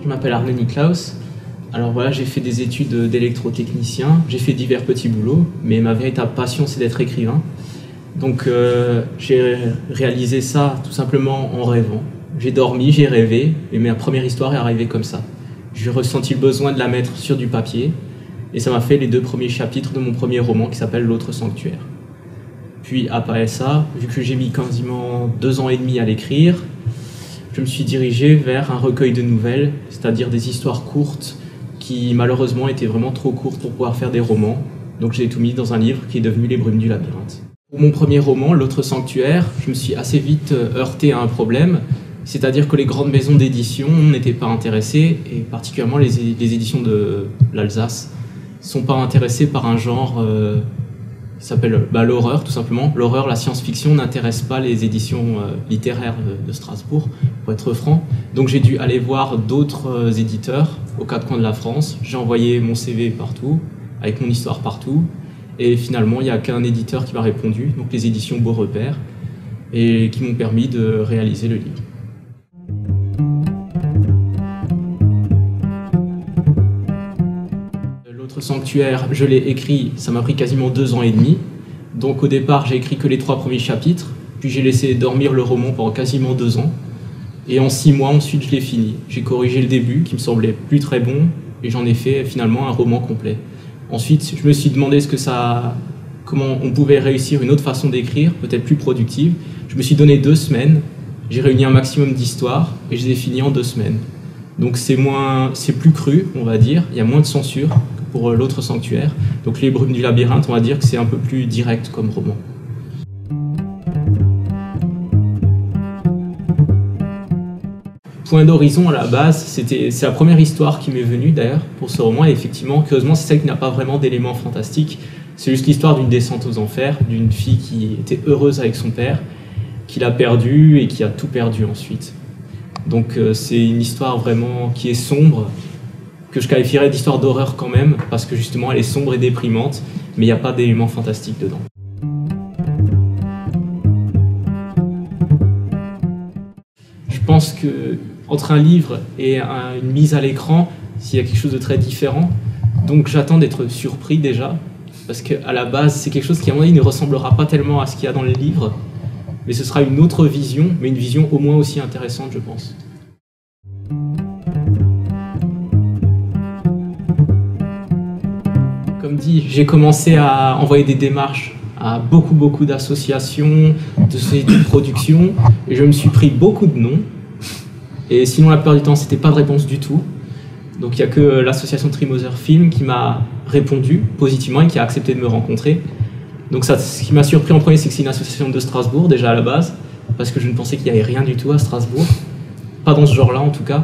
Je m'appelle Arne Niklaus. Alors voilà, j'ai fait des études d'électrotechnicien, j'ai fait divers petits boulots, mais ma véritable passion c'est d'être écrivain. Donc euh, j'ai réalisé ça tout simplement en rêvant. J'ai dormi, j'ai rêvé, et ma première histoire est arrivée comme ça. J'ai ressenti le besoin de la mettre sur du papier, et ça m'a fait les deux premiers chapitres de mon premier roman qui s'appelle L'autre sanctuaire. Puis après ça, vu que j'ai mis quasiment deux ans et demi à l'écrire, je me suis dirigé vers un recueil de nouvelles, c'est-à-dire des histoires courtes qui malheureusement étaient vraiment trop courtes pour pouvoir faire des romans. Donc j'ai tout mis dans un livre qui est devenu Les Brumes du Labyrinthe. Pour mon premier roman, L'autre sanctuaire, je me suis assez vite euh, heurté à un problème, c'est-à-dire que les grandes maisons d'édition n'étaient pas intéressées, et particulièrement les, éditions de l'Alsace, sont pas intéressées par un genre euh, s'appelle bah, l'horreur, tout simplement. L'horreur, la science-fiction n'intéresse pas les éditions euh, littéraires de, Strasbourg, pour être franc. Donc j'ai dû aller voir d'autres euh, éditeurs aux quatre coins de la France. J'ai envoyé mon CV partout, avec mon histoire partout. Et finalement, il n'y a qu'un éditeur qui m'a répondu, donc les éditions Beau Repère, et qui m'ont permis de réaliser le livre. Sanctuaire, je l'ai écrit, ça m'a pris quasiment deux ans et demi. Donc au départ, j'ai écrit que les trois premiers chapitres, puis j'ai laissé dormir le roman pendant quasiment deux ans. Et en six mois, ensuite, je l'ai fini. J'ai corrigé le début, qui me semblait plus très bon, et j'en ai fait finalement un roman complet. Ensuite, je me suis demandé ce que ça, comment on pouvait réussir une autre façon d'écrire, peut-être plus productive. Je me suis donné deux semaines. J'ai réuni un maximum d'histoires et je les ai finies en deux semaines. Donc c'est moins, c'est plus cru, on va dire. Il y a moins de censure pour euh, l'autre sanctuaire. Donc les brumes du labyrinthe, on va dire que c'est un peu plus direct comme roman. Point d'horizon à la base, c'était c'est la première histoire qui m'est venue d'ailleurs pour ce roman. Et effectivement, curieusement, c'est celle qui n'a pas vraiment d'éléments fantastiques. C'est juste l'histoire d'une descente aux enfers, d'une fille qui était heureuse avec son père, qui l'a perdu et qui a tout perdu ensuite. Donc euh, c'est une histoire vraiment qui est sombre, que je qualifierais d'histoire d'horreur quand même, parce que justement elle est sombre et déprimante, mais il n'y a pas d'éléments fantastiques dedans. Je pense que entre un livre et un- une mise à l'écran, s'il y a quelque chose de très différent, donc j'attends d'être surpris déjà, parce qu'à la base c'est quelque chose qui à mon avis ne ressemblera pas tellement à ce qu'il y a dans les livres, mais ce sera une autre vision, mais une vision au moins aussi intéressante, je pense. Comme dit, j'ai commencé à envoyer des démarches à beaucoup, beaucoup d'associations, de sociétés de production, et je me suis pris beaucoup de noms. Et sinon, la plupart du temps, c'était pas de réponse du tout. Donc, il n'y a que l'association Trimoser Film qui m'a répondu positivement et qui a accepté de me rencontrer. Donc, ça, ce qui m'a surpris en premier, c'est que c'est une association de Strasbourg, déjà à la base, parce que je ne pensais qu'il n'y avait rien du tout à Strasbourg. Pas dans ce genre-là, en tout cas.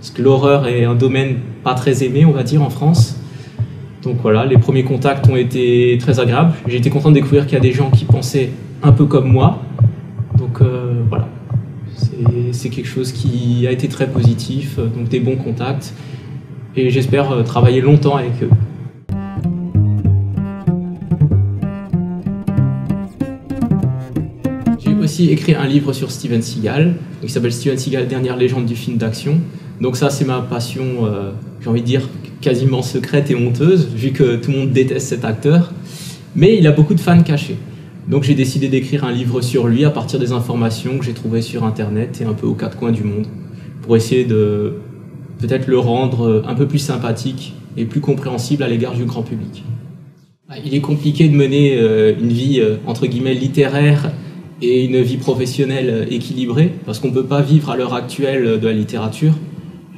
Parce que l'horreur est un domaine pas très aimé, on va dire, en France. Donc voilà, les premiers contacts ont été très agréables. J'ai été content de découvrir qu'il y a des gens qui pensaient un peu comme moi. Donc euh, voilà, c'est quelque chose qui a été très positif, euh, donc des bons contacts. Et j'espère euh, travailler longtemps avec eux. J'ai aussi écrit un livre sur Steven Seagal, qui s'appelle Steven Seagal, dernière légende du film d'action. Donc ça, c'est ma passion, j'ai envie de dire, quasiment secrète et honteuse, vu que tout le monde déteste cet acteur. Mais il a beaucoup de fans cachés. Donc j'ai décidé d'écrire un livre sur lui à partir des informations que j'ai trouvées sur Internet et un peu aux quatre coins du monde, pour essayer de peut-être le rendre un peu plus sympathique et plus compréhensible à l'égard du grand public. Ah, Il est compliqué de mener euh, une vie euh, entre guillemets littéraire et une vie professionnelle équilibrée, parce qu'on ne peut pas vivre à l'heure actuelle de la littérature.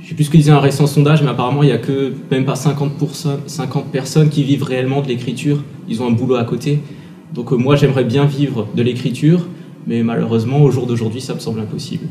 Je sais plus ce que disait un récent sondage, mais apparemment il n'y a que même pas 50%, 50 personnes qui vivent réellement de l'écriture. Ils ont un boulot à côté. Donc euh, moi j'aimerais bien vivre de l'écriture, mais malheureusement au jour d'aujourd'hui ça me semble impossible.